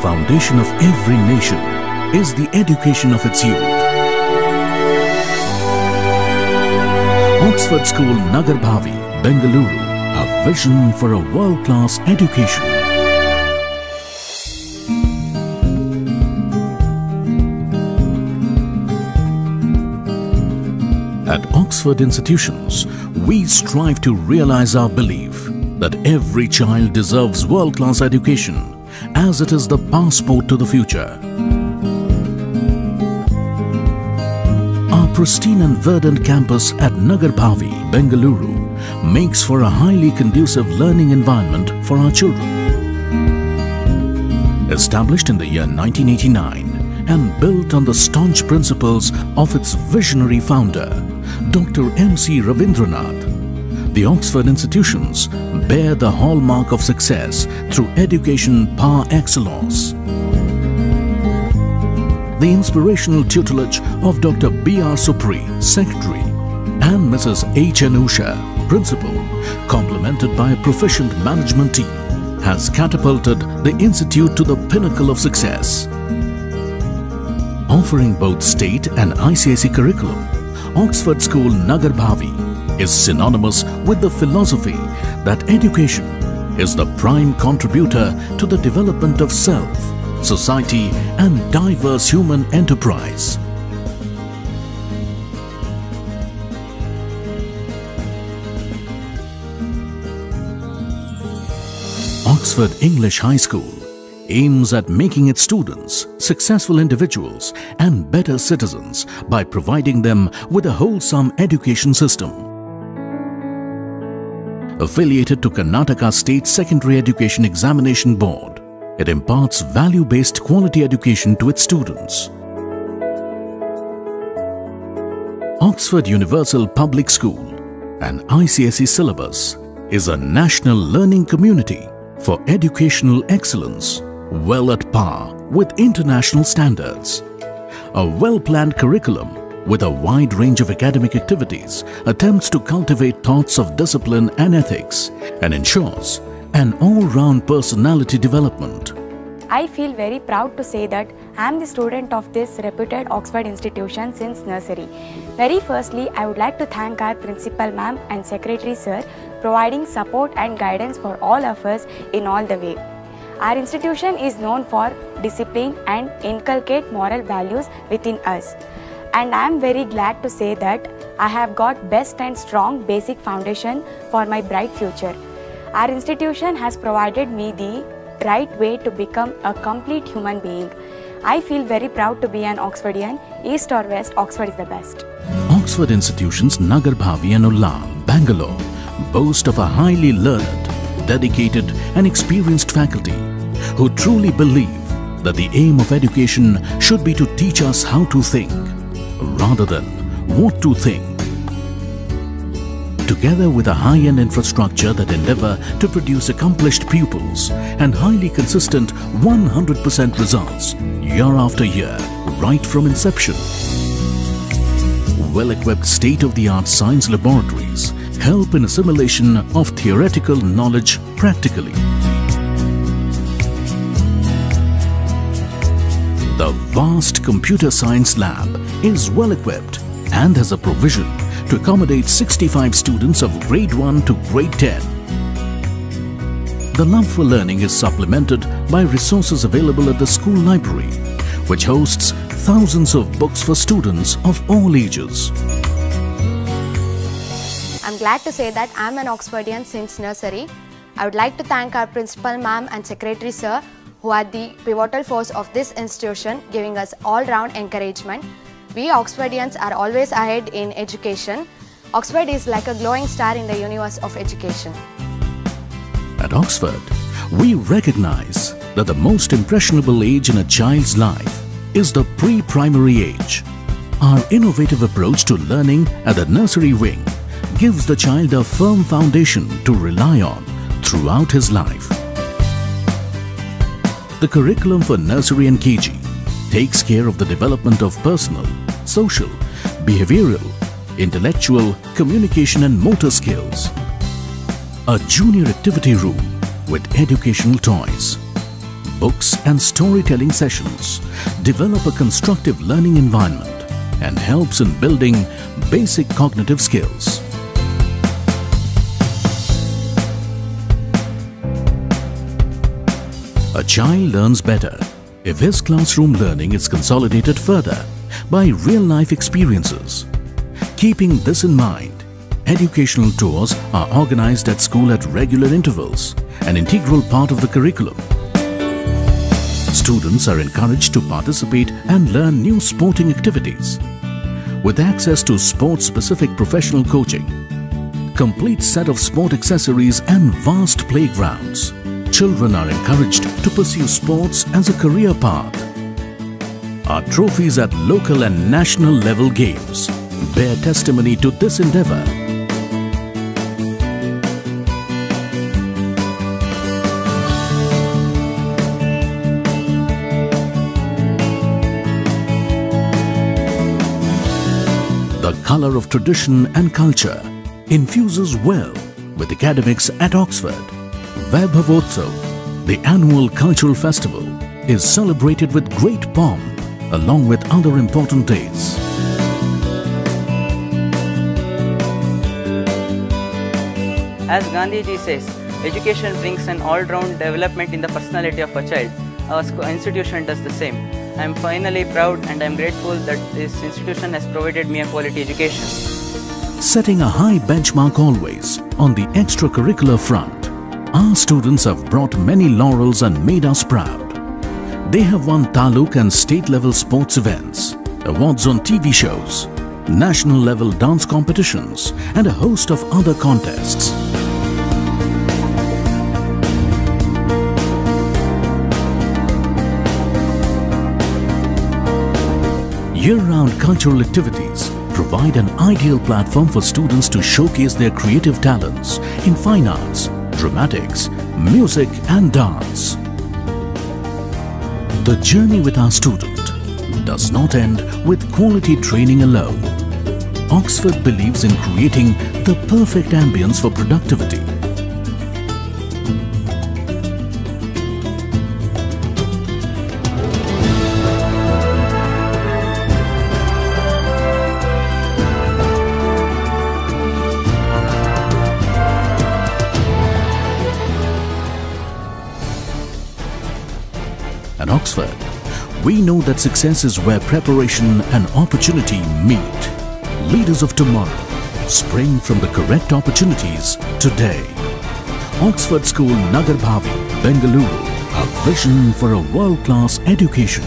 foundation of every nation is the education of its youth. Oxford School Nagarbhavi, Bengaluru, a vision for a world-class education. At Oxford institutions, we strive to realize our belief that every child deserves world-class education as it is the passport to the future. Our pristine and verdant campus at Nagarbhavi, Bengaluru makes for a highly conducive learning environment for our children. Established in the year 1989 and built on the staunch principles of its visionary founder, Dr. M.C. Ravindranath, the Oxford institutions bear the hallmark of success through education par excellence. The inspirational tutelage of Dr. B.R. Supri, Secretary, and Mrs. H. Anusha, Principal, complemented by a proficient management team, has catapulted the Institute to the pinnacle of success. Offering both state and ICSE curriculum, Oxford School Nagarbhavi is synonymous with the philosophy that education is the prime contributor to the development of self, society and diverse human enterprise. Oxford English High School aims at making its students successful individuals and better citizens by providing them with a wholesome education system. Affiliated to Karnataka State Secondary Education Examination Board, it imparts value-based quality education to its students. Oxford Universal Public School, an ICSE syllabus, is a national learning community for educational excellence, well at par with international standards. A well-planned curriculum with a wide range of academic activities attempts to cultivate thoughts of discipline and ethics and ensures an all-round personality development. I feel very proud to say that I am the student of this reputed Oxford institution since nursery. Very firstly, I would like to thank our principal ma'am and secretary sir providing support and guidance for all of us in all the way. Our institution is known for discipline and inculcate moral values within us. And I am very glad to say that I have got best and strong basic foundation for my bright future. Our institution has provided me the right way to become a complete human being. I feel very proud to be an Oxfordian. East or West, Oxford is the best. Oxford institutions Nagarbhavi and Ullal, Bangalore boast of a highly learned, dedicated and experienced faculty who truly believe that the aim of education should be to teach us how to think rather than what to think. Together with a high-end infrastructure that endeavor to produce accomplished pupils and highly consistent 100% results year after year right from inception. Well-equipped state-of-the-art science laboratories help in assimilation of theoretical knowledge practically. Vast computer science lab is well equipped and has a provision to accommodate 65 students of grade 1 to grade 10. The love for learning is supplemented by resources available at the school library, which hosts thousands of books for students of all ages. I'm glad to say that I'm an Oxfordian since nursery. I would like to thank our principal ma'am and secretary sir who are the pivotal force of this institution giving us all-round encouragement. We Oxfordians are always ahead in education. Oxford is like a glowing star in the universe of education. At Oxford, we recognize that the most impressionable age in a child's life is the pre-primary age. Our innovative approach to learning at the nursery wing gives the child a firm foundation to rely on throughout his life. The curriculum for nursery and KG takes care of the development of personal, social, behavioral, intellectual, communication and motor skills. A junior activity room with educational toys. books and storytelling sessions, develop a constructive learning environment and helps in building basic cognitive skills. A child learns better if his classroom learning is consolidated further by real-life experiences. Keeping this in mind, educational tours are organized at school at regular intervals, an integral part of the curriculum. Students are encouraged to participate and learn new sporting activities. With access to sports-specific professional coaching, complete set of sport accessories and vast playgrounds, children are encouraged to pursue sports as a career path. Our trophies at local and national level games bear testimony to this endeavor. The color of tradition and culture infuses well with academics at Oxford. Vaibhavotsav, the annual cultural festival, is celebrated with great pomp along with other important days. As Gandhiji says, education brings an all-round development in the personality of a child. Our institution does the same. I am finally proud and I am grateful that this institution has provided me a quality education. Setting a high benchmark always on the extracurricular front, our students have brought many laurels and made us proud. They have won taluk and state level sports events, awards on TV shows, national level dance competitions, and a host of other contests. Year-round cultural activities provide an ideal platform for students to showcase their creative talents in fine arts, dramatics, music and dance. The journey with our student does not end with quality training alone. Oxford believes in creating the perfect ambience for productivity. Oxford, we know that success is where preparation and opportunity meet. Leaders of tomorrow spring from the correct opportunities today. Oxford School Nagarbhavi, Bengaluru, a vision for a world-class education.